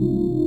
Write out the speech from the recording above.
you.